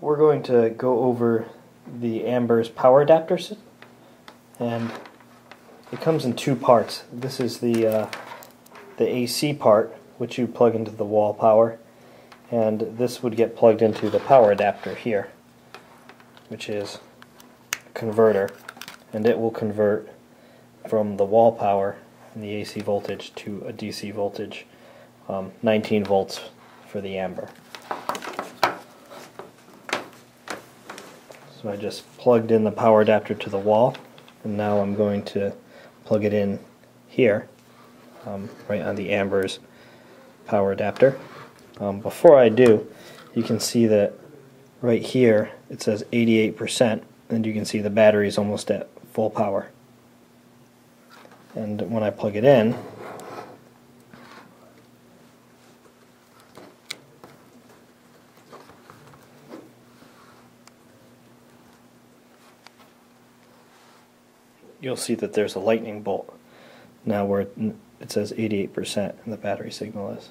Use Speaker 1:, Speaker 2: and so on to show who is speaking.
Speaker 1: we're going to go over the Amber's power adapters, and it comes in two parts. This is the uh, the AC part, which you plug into the wall power, and this would get plugged into the power adapter here, which is a converter, and it will convert from the wall power and the AC voltage to a DC voltage, um, 19 volts for the Amber. So I just plugged in the power adapter to the wall and now I'm going to plug it in here um, right on the Amber's power adapter. Um, before I do you can see that right here it says 88% and you can see the battery is almost at full power and when I plug it in you'll see that there's a lightning bolt now where it says 88% and the battery signal is.